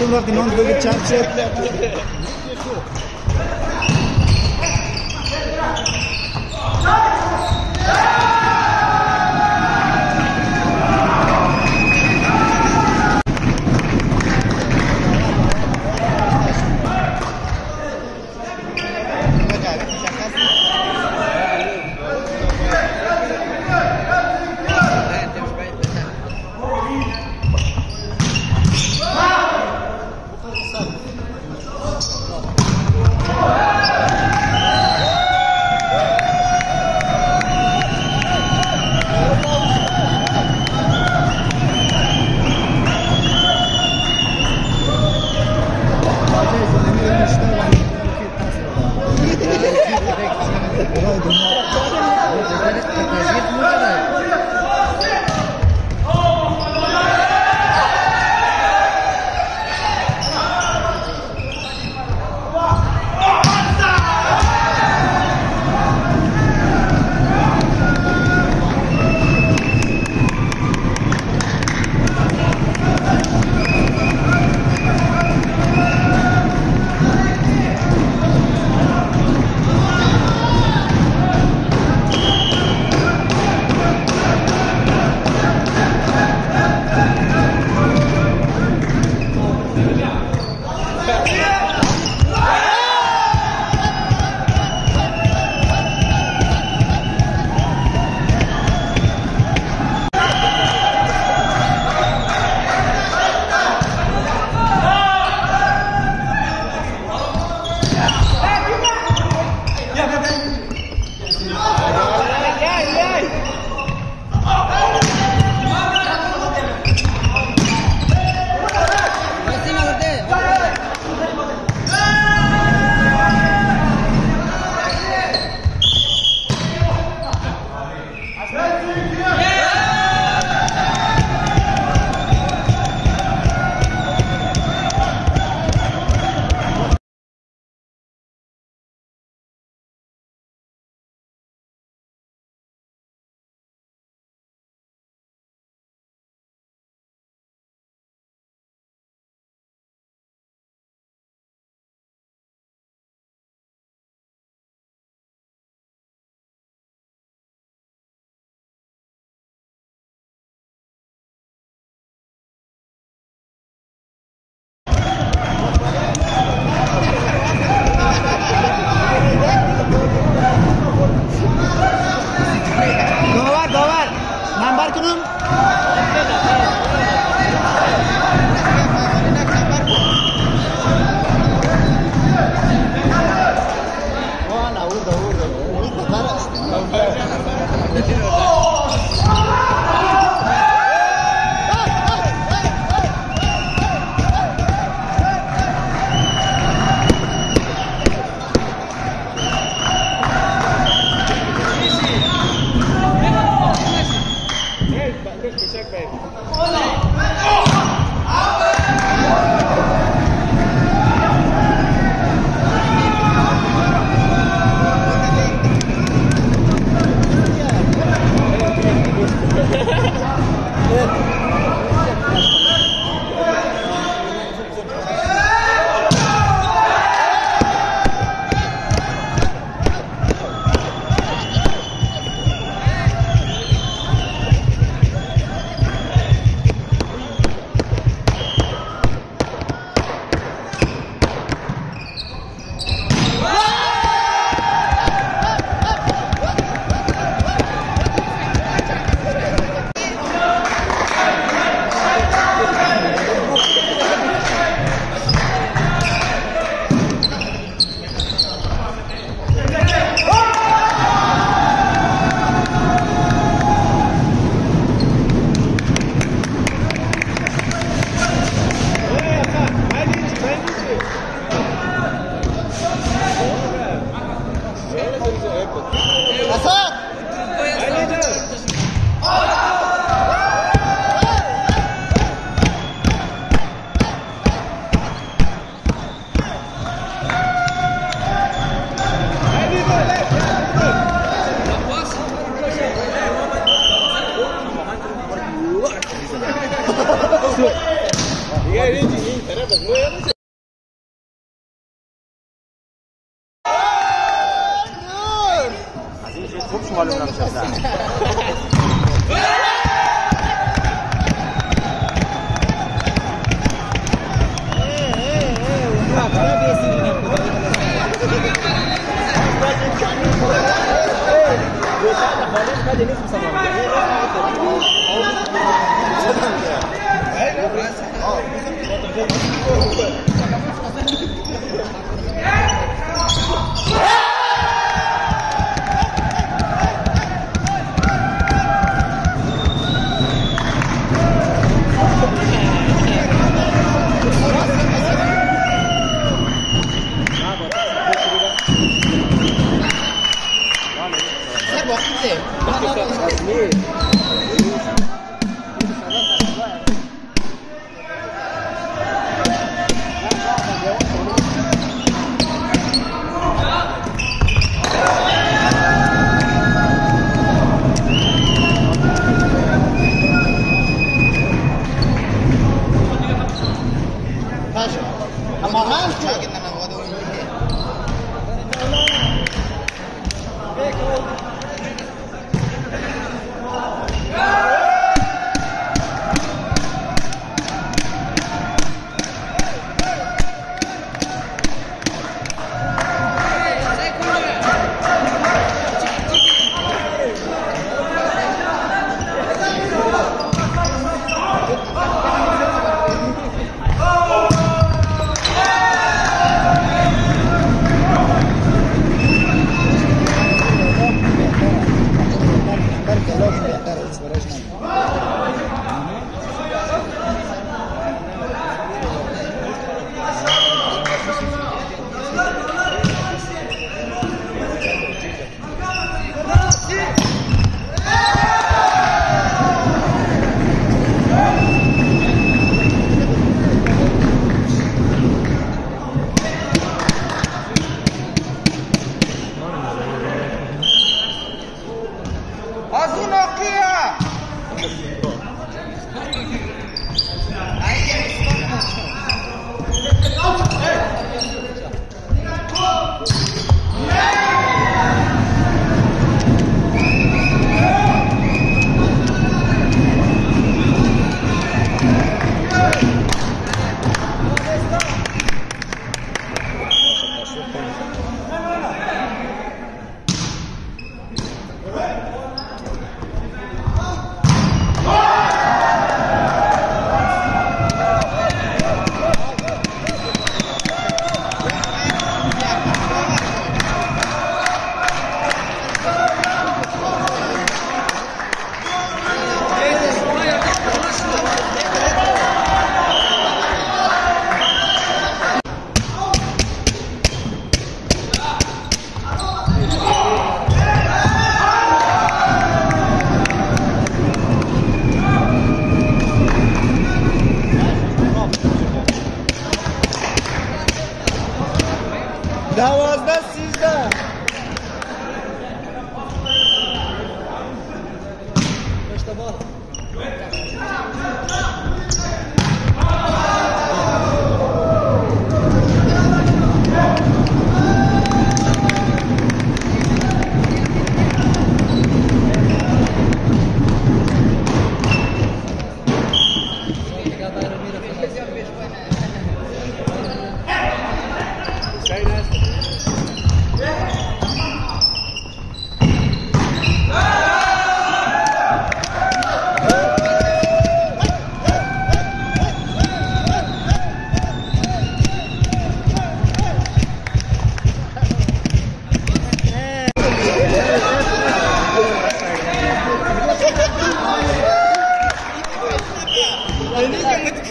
full of the non-Covid church. kan jadi susah banget Oh, Hey.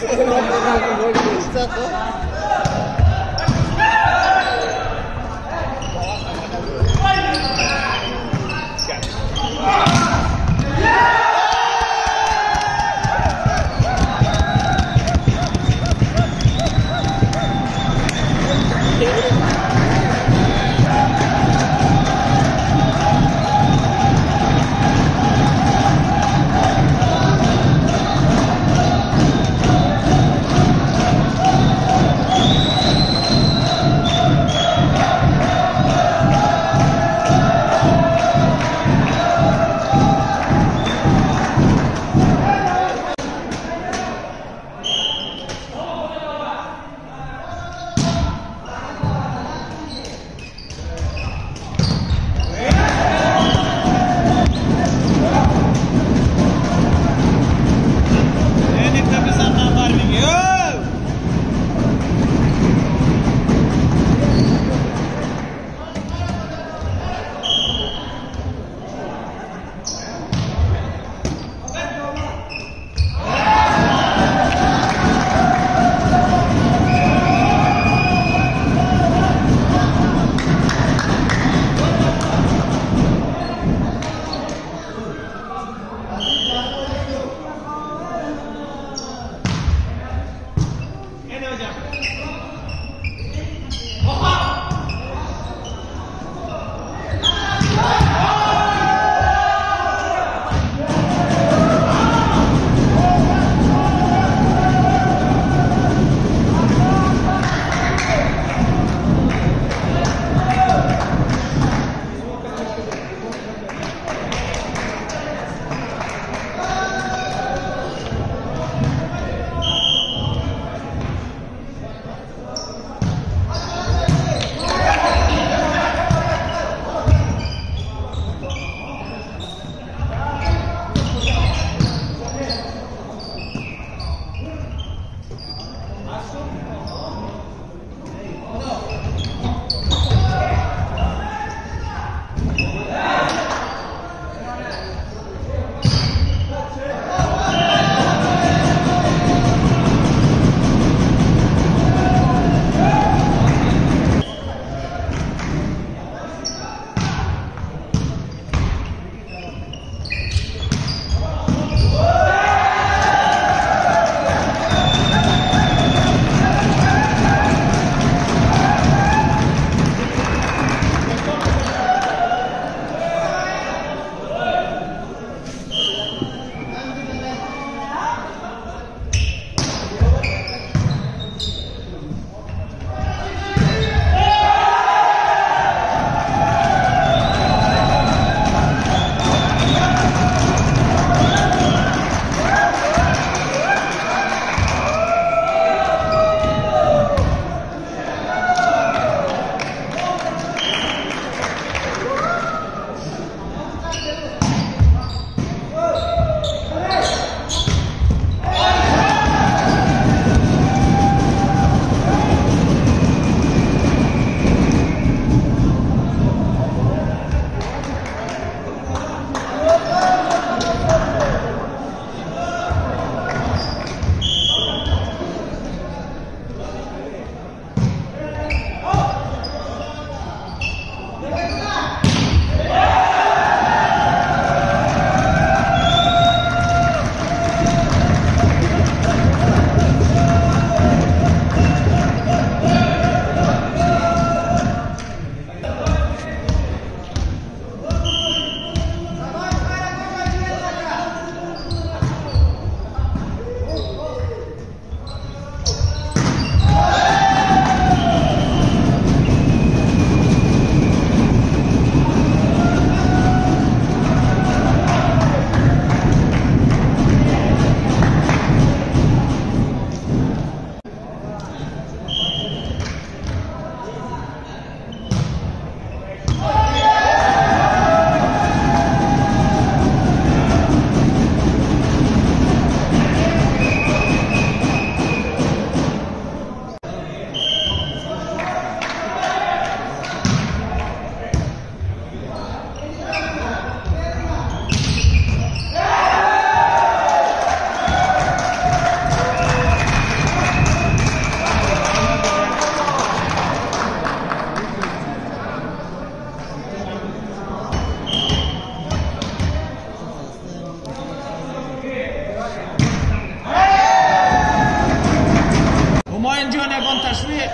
哈哈哈哈 الجونا بنتشويق